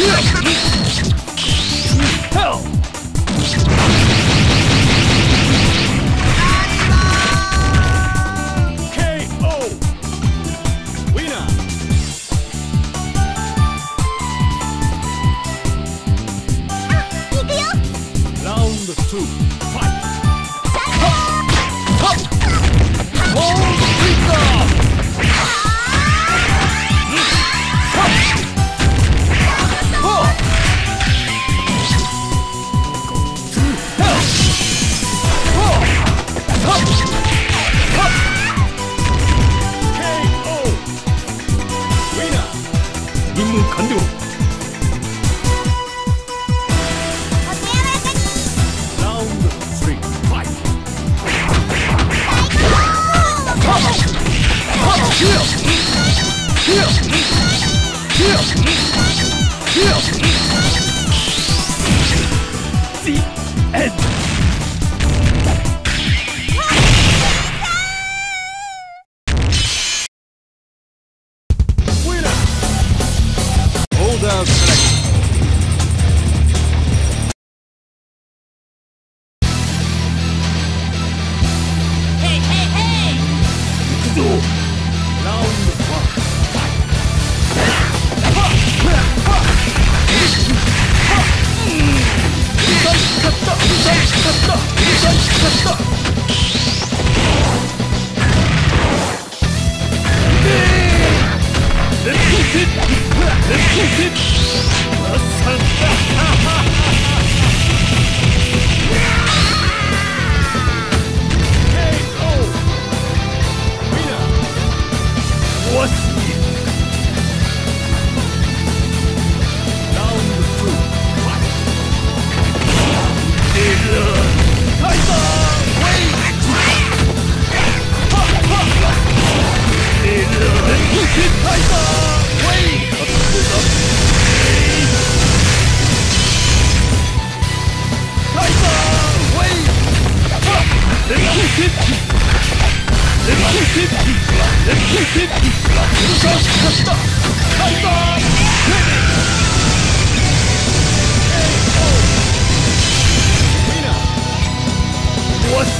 Yeah! った What?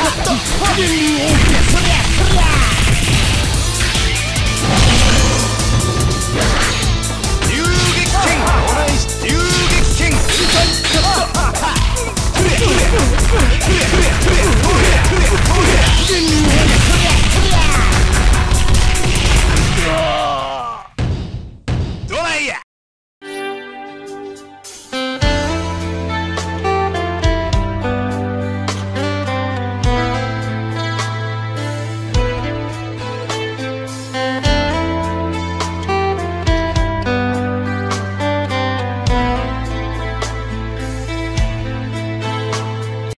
Yeah!